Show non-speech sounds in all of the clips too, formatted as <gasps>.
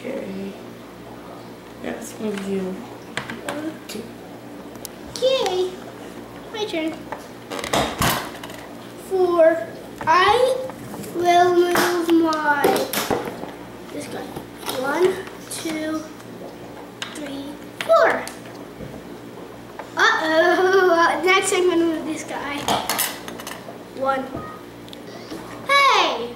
Okay. Now let's move you. Two. Okay, my turn. Four. I will move my this guy. One, two, three, four. Uh oh. <laughs> Next, I'm gonna move this guy. One. Hey.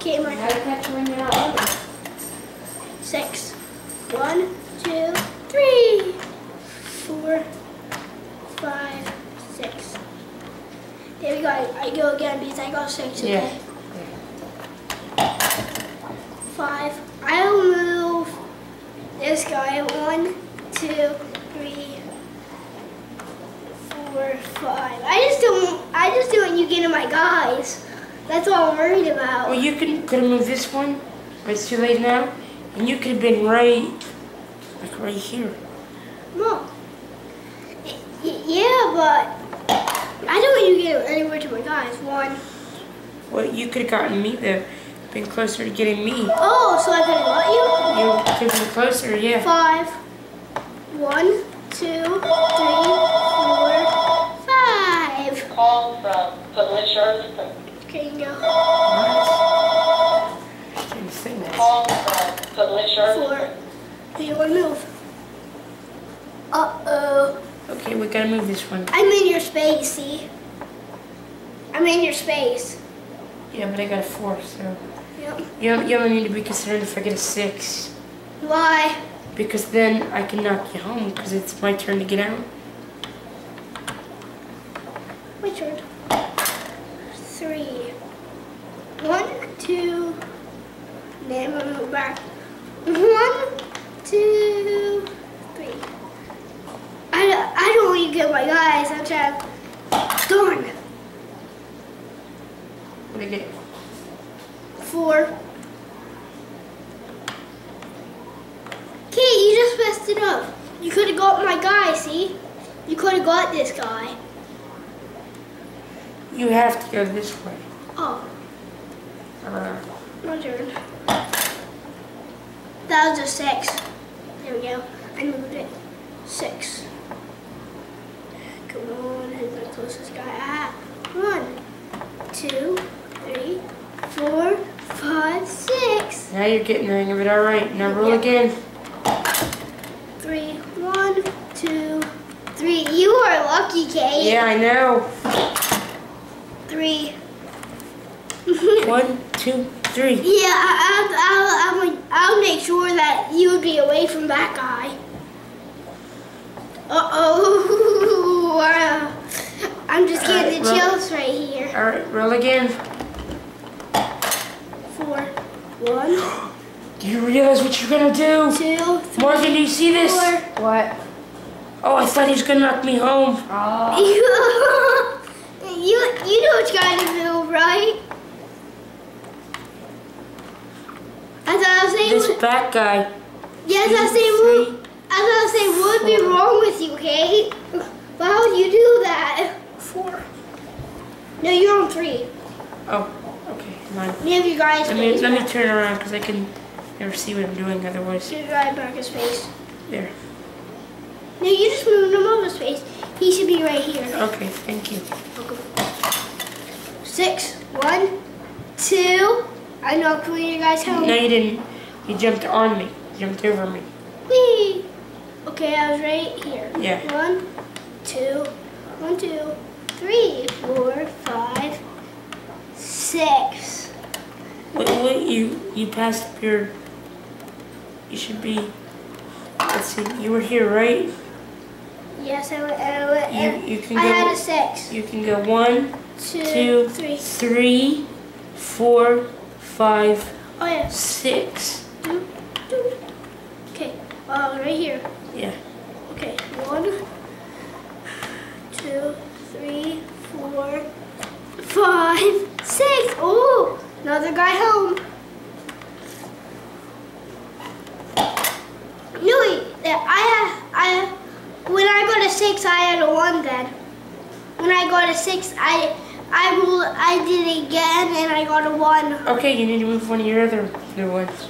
Okay, my catch. Six. One, two, three, four, five, six. There we go. I, I go again because I got six. Yeah. I'll move this guy. One, two, three, four, five. I just don't. I just don't want you getting my guys. That's all I'm worried about. Well, you could could have moved this one, but it's too late now, and you could have been right, like right here. Mom. Y- y- yeah, but I don't want you to get anywhere to my guys. One. Well, you could have gotten me there, been closer to getting me. Oh, so I could have got you? You could have been closer, yeah. Five. One, two, three, four, five. Call from Felicia. Okay, you go. What? I didn't say that. Call from Felicia. Four. Do you want to move? Uh-oh. Okay, we gotta move this one. I'm in your space, see? I'm in your space. Yeah, but I got a four, so Yep. you don't, you don't need to be concerned if I get a six, Why? because then I can knock you home because it's my turn to get out. My turn. Three. One, two. Then gonna move back. One, two, three. I, don't- I don't want to get my guys. I'm trying. Darn. What do you get? Four. Okay, you just messed it up. You could have got my guy, see? You could have got this guy. You have to go this way. Oh, Uh, my turn. That was a six. There we go. I moved it. Six. Come on, who's the closest guy? I Ah, one, two, three, four, five, six. now you're getting the hang of it. All right, now roll Yeah. again. Three, one, two, three. You are lucky, Kate. Yeah, I know. Three. <laughs> <laughs> One, two, three. Yeah, I, I'll, I'll, I'll, I'll make sure that you would be away from that guy. Uh-oh. <laughs> Wow. I'm just getting the Alright, well- chills right here. All right, roll again. Four. One, <gasps> Do you realize what you're gonna do? two, three, Morgan, do you see this? four. What? Oh, I thought he was gonna knock me home. Oh. You, you know what you gotta do, right? I thought I was saying, This back guy. yes, I was saying, three, what- I thought I was saying, what would be wrong with you, Kate? Why would you do that? Four. No, you're on three. Oh, okay, mine. Have your guy's Let me let me turn around because I can never see what I'm doing otherwise. Your guy back his face. There. No, you just moved him over his face. He should be right here. Okay, thank you. Six. One, two. I knocked one of your guys home. No, you didn't. You jumped on me. You jumped over me. Whee! Okay, I was right here. Yeah. One, two, one, two, three, four, five, six. Wait, wait, you you passed up your. You should be. Let's see. You were here, right? Yes, I went. I, went, You you can I had a six. You can go one, Two, two, three. three, four, five, Oh yeah. six. Do. Okay. Uh, right here. Yeah. Okay, one, two, three, four, five, six. Oh, another guy home. No, wait, uh, I, uh, I, when I go to six, I had a one then. When I go to six, I, I rolled. I did it again, and I got a one. Okay, you need to move one of your other blue ones.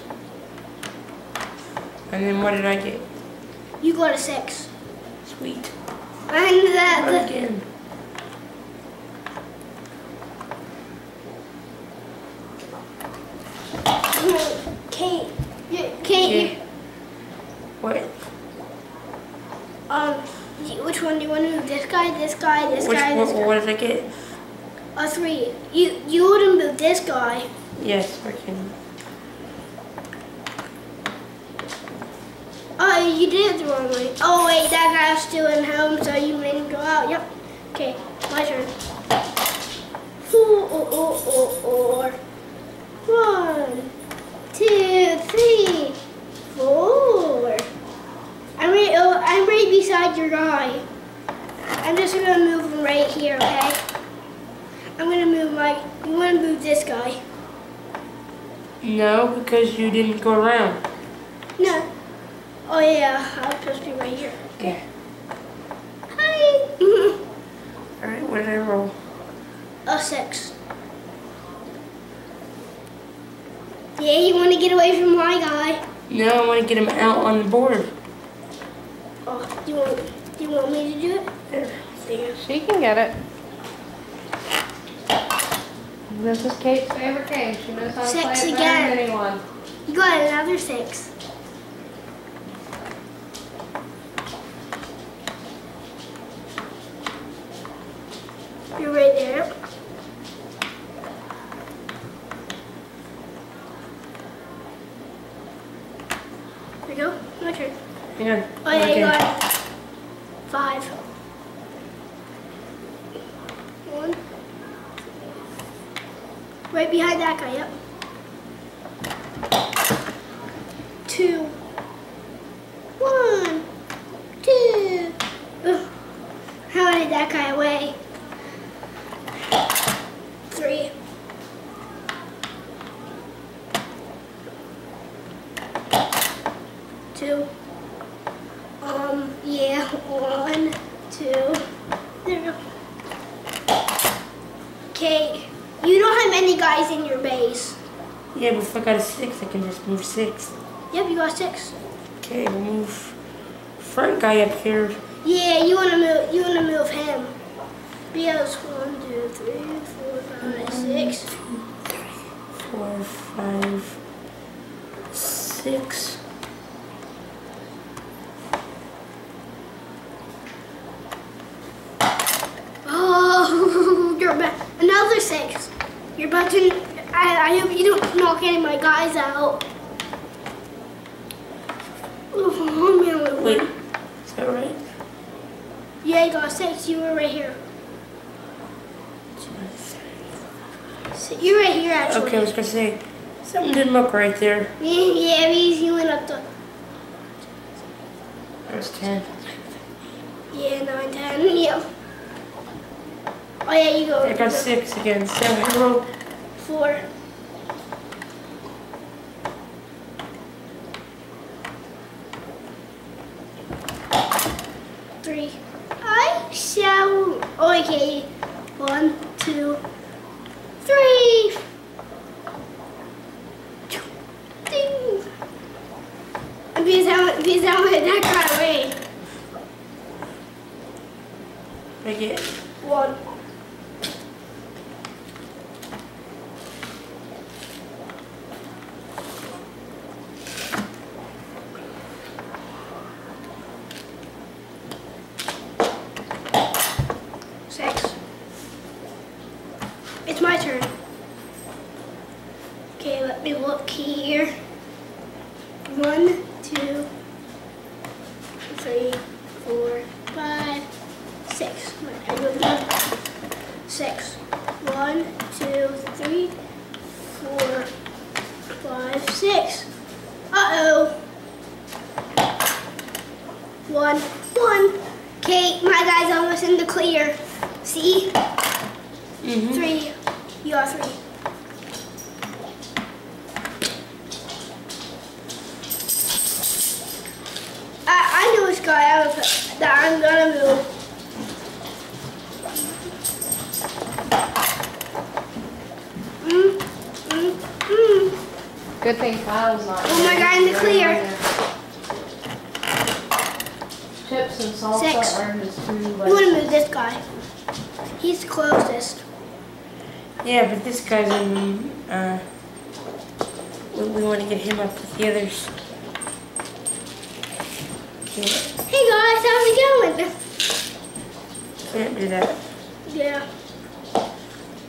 And then what did I get? You got a six. Sweet. And that. again. The, Kate. you- Kate. Yeah. What? Um. Which one do you want to move? This guy, this guy, this Which guy, this what, guy. what did I get? Oh, A three. You you would have moved this guy. Yes, I can. Oh, you did it the wrong way. Oh wait, that guy was still in home, so you made him go out. Yep. Okay, my turn. Four, oh, oh, oh, four. One, two, three, four. I'm right. Oh, I'm right beside your guy. I'm just gonna move him right here. Okay. I'm gonna move my. You want to move this guy? No, because you didn't go around. No. Oh yeah, I was supposed to be right here. Okay. Hi. <laughs> Alright, what did oh, I roll? A six. Yeah, you want to get away from my guy. No, I want to get him out on the board. Oh, do you want? Do you want me to do it? There. There. She can get it. This is Kate's favorite game. She knows how to Six play it better again. than anyone. You got another six. You're right there. There you go. My turn. Hang on. Oh yeah, okay. you got it. Five. One. Right behind that guy, yep. Two. One. Two. Ugh. How did that guy away? Three. Two. Um, yeah, one, two, there you go. Okay, you don't have any guys in your base. Yeah, but if I got a six, I can just move six. Yep, you got six. Okay, we'll move front guy up here. Yeah, you wanna move, you wanna move him. Because one, two, three, four, five, six. Four, five, six. Oh, <laughs> you're about, another six. You're about to, I, I hope you don't knock any of my guys out. Oh, Wait, is that right? Yeah, you got six. You were right here. So you're right here, actually. Okay, I was gonna say something didn't look right there. <laughs> Yeah, yeah, because you went up the. There's ten. Yeah, nine, ten. Yeah. Oh yeah, you go. I got six again. Seven. Four. Three. I shall. Okay. One, two, three. Ding. Because I, because I went that got away. I get One. Six. It's my turn. Okay, let me look here. One, two, three, four, five, six. I go again. Six. One, two, three, four, five, six. Uh-oh. One, one. Okay, my guy's almost in the clear. See? mm-hmm. Three. You are three. I, I know which guy I was, that I'm gonna move. Good thing Kyle's not. Oh my God, in the clear. Chips and salsa Six. are his two. You want to move this guy. He's closest. Yeah, but this guy's in, uh, we, we want to get him up with the others. Can't, Hey guys, how's it going? can't do that. Yeah.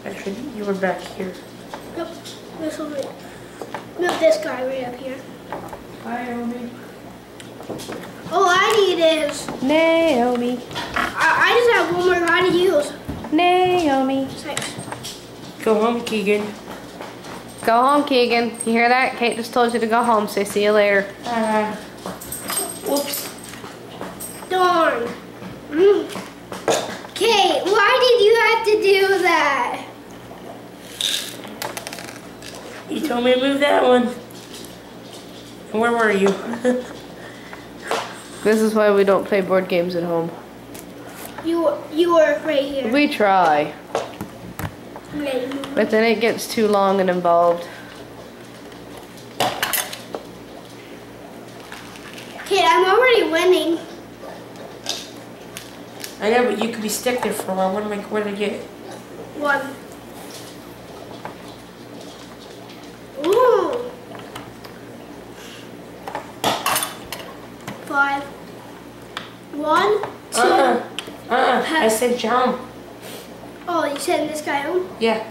Actually, you were back here. Yep. This will be. Move this guy right up here. Naomi. All I need is. Naomi. I, I just have one more guy to use. Naomi. Six. Go home, Kegan. Go home, Kegan. You hear that? Kate just told you to go home, so see you later. Uh, huh. whoops. Darn. Mm. Kate, why did you have to do that? You told me to move that one. Where were you? This is why we don't play board games at home. You were- you were right here. We try, Yeah, but then it gets too long and involved. Kate, I'm already winning. I know, but you could be stuck there for a while. What am I, what did I get? One. Ooh. Five. One, two. Uh-uh. Uh-uh. I said jump. Oh, you sent this guy home? Yeah.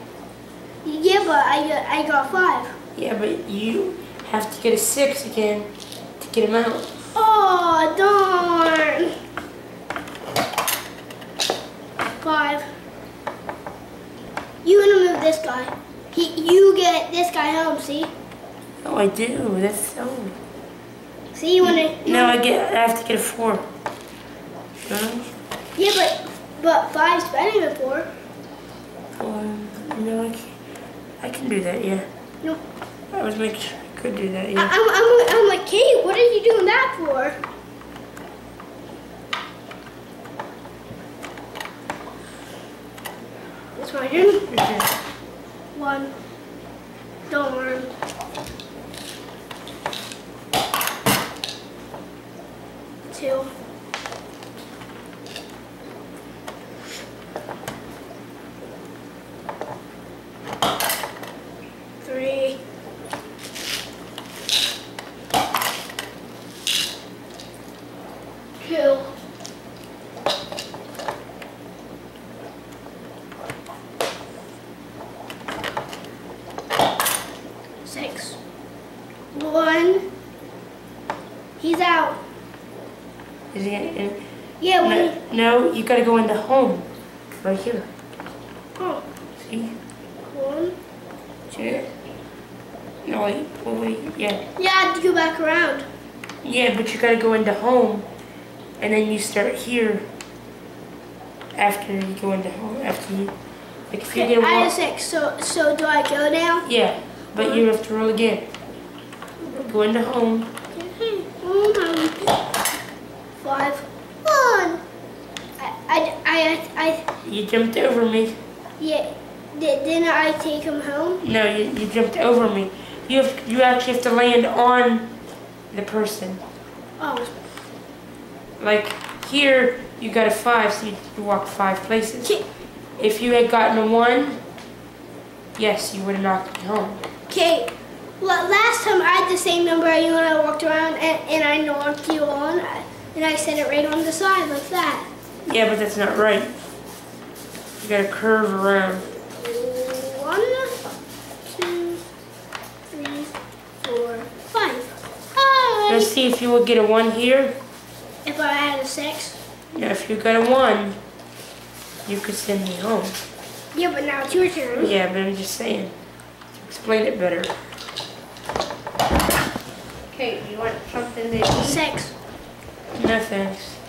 Yeah, but I got, I got five. Yeah, but you have to get a six again to get him out. Oh, darn. Five. You want to move this guy. He, you get this guy home, see? Oh, I do. That's so. See, you want to... No, I get. I have to get a four. No, Yeah, but, but five's better than four. four. No, I can't. I can do that. Yeah. No. I was I could do that. I, Yeah. I'm, I'm, I'm like, Kate, what are you doing that for? It's my turn. One. Darn. Two. Three. Two. Six. One. He's out. Is he? In, Yeah, one. no, no, you gotta go into home. Right here. Oh, See? one. See? No, wait. Wait. Yeah. Yeah, I have to go back around. Yeah, but you gotta go into home, and then you start here. After you go into home, after you, like if you Okay, get a I have six. So, so do I go now? yeah, but you have to roll again. Go into home. Five. One. I, I, I, I, You jumped over me. yeah. Did, didn't I take him home? No, you, you jumped over me. You have you actually have to land on the person. Oh, Like here, you got a five, so you, you walk five places. okay. If you had gotten a one, yes, you would have knocked me home. Okay. Well, last time I had the same number as you and I walked around and, and I knocked you on and I set it right on the side like that. Yeah, but that's not right. You gotta curve around. One, two, three, four, five. Hi. Let's see if you would get a one here. If I had a six. Yeah, if you got a one, you could send me home. Yeah, but now it's your turn. Yeah, but I'm just saying. To explain it better. Kate, you want something to eat? Six. No thanks.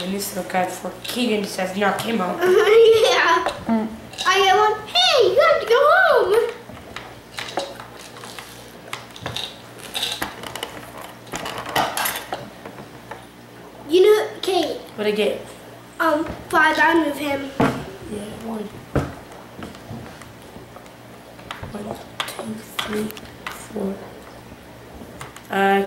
And this little guy for Kegan to knock him out. yeah. I get one. Hey, you have to go home. You know, Kate, What I get? um, five, I move him. Yeah, one. One, two, three, four. Uh,